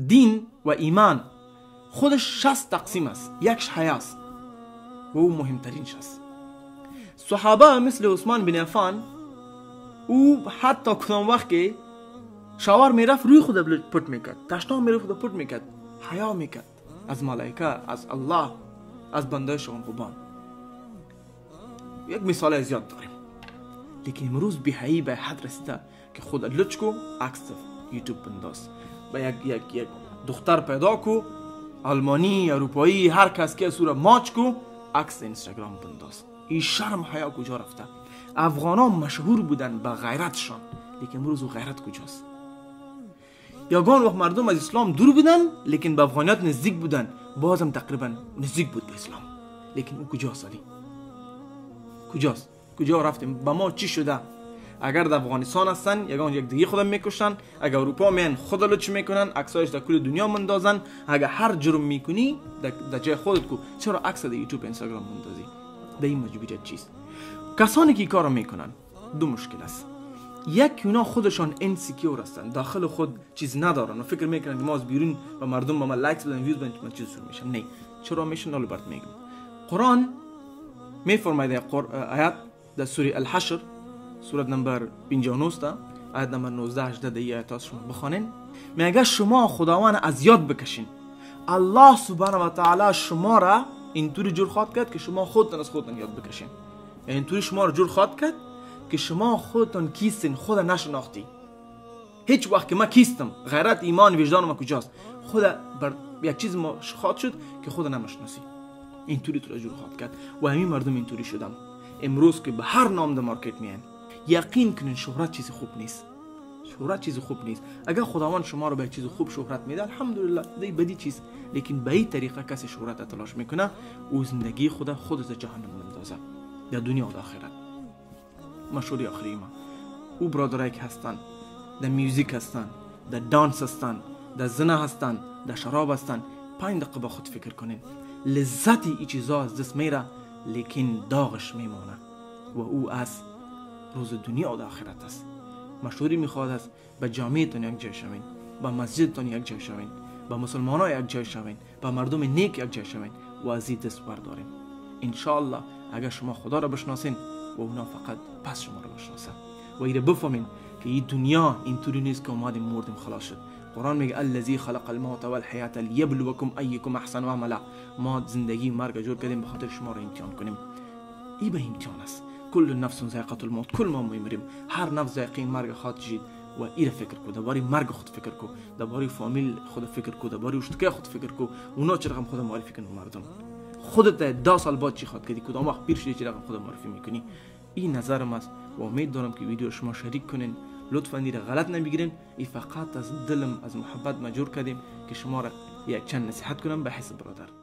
دین و ایمان خودش شست تقسیم است یکش حیاست و او مهمترینش است صحابه مثل عثمان بن عفان او حتی کدام وقت که شاور می‌رفت روی خود پت می‌کرد تشنا می‌رفت خود پت می‌کرد حیا می‌کرد از ملائکه از الله از بنده شما خوبان یک مثال زیاد داریم. لیکن امروز بیهایی به حد رسیده که خود لچ کو عکس یوتیوب بنداز. به یک یک یک دختر پیدا کو آلمانی اروپایی هر کس که سور ماچ کو عکس اینستاگرام بنداز. این شرم حیا کجا رفته؟ افغان مشهور بودن به غیرتشان لیکن امروز غیرت کجاست؟ یاگان وقت مردم از اسلام دور بودن لیکن به افغانیت نزدیک بودن. بازم تقریبا نزدیک بود به اسلام. لیکن او کجاست کجاست؟ کجا رفتیم؟ به ما چی شده؟ اگر در افغانستان هستن یگان یک دیگه خودم می‌کشن. اگر اروپا میان خود لچ می‌کنن؟ عکسایش در کل دنیا مندازن اگر هر جرم می‌کنی در جای خودت کو. چرا عکس در یوتیوب اینستاگرام مندازی در این مجبوریت چیست؟ کسانی که کارو می‌کنن دو مشکل است. یک اونا خودشان insecure هستن. داخل خود چیز ندارن و فکر می‌کنن که ما از بیرون و مردم ما likes بدن views بدن چیز سر میشم. نه. چرا میشن؟ نالو برات میگم. قرآن میفرماید آیات در سوره الحشر سورت نمبر 59 آیت نمبر 19 18 دی آیات شما بخوانین. میگه شما خداوند از یاد بکشین الله سبحانه و تعالی شما را اینطوری جور خواد کرد که شما خودتان از خودتان یاد بکشین. یعنی اینطوری شما را جور خواد کرد که شما خودتان کیستین خود نشناختی. هیچ وقت که ما کیستم غیرت ایمان وجدان ما کجاست؟ خود بر یک چیز ما خواد شد که خود نمشناسی. اینطوری تو را جور خواد کرد. و همین مردم اینطوری شدم. امروز که به هر نام در مارکت میان. یقین کنین شهرت چیز خوب نیست. شهرت چیز خوب نیست. اگر خداوند شما رو به چیز خوب شهرت میده الحمدلله دی بدی چیز. لیکن به این طریقه کسی شهرت تلاش می‌کنه او زندگی خود خود جهنم مندازه در دنیا و آخرت. مشهوری آخری ما. او برادرایی که هستن در میوزیک هستن در دانس هستن در زنه هستن در شراب هستن. پنج دقیقه با خود فکر کنین. لذتی ای چیزا از دست میره لیکن داغش میمونه. و او از روز دنیا و آخرت است. مشهوری می‌خواد است به جامعتان یک جای شوین به مسجدتان یک جای شوین به مسلمان ها یک جای شوین به مردم نیک یک جای شوین و از این دست برداریم. انشاءالله اگر شما خدا را بشناسین و اونا فقط پس شما را بشناسن. و ایره بفهمین که این دنیا اینطوری نیست که اومدیم مردیم خلاص شد. قرآن میگه الذی خلق الموت والحیات لیبلوکم ایکم احسن عملا. ما زندگی مرگ جور کردیم به خاطر شما را امتحان کنیم. ای به امتحان است. کل نفس ذائقه الموت کل ما میمیریم هر نفس ذائقه مرگ خواهد جید و ایره فکر کو درباره مرگ خود فکر کو درباره فامیل خود فکر کو درباره اشتکه خود فکر کو اونا چه رقم خود معرفی کنن مردم. خودت ده سال بعد چی خواد؟ کردی کدام وقت پیر شدی چه رقم خود معرفی می‌کنی؟ این نظرم است و امید دارم که ویدیو شما شریک کنین. لطفا نیره غلط نمی‌گیرین. ای فقط از دلم از محبت مجور کردیم که شما را یک چند نصیحت کنم. به حسب برادر.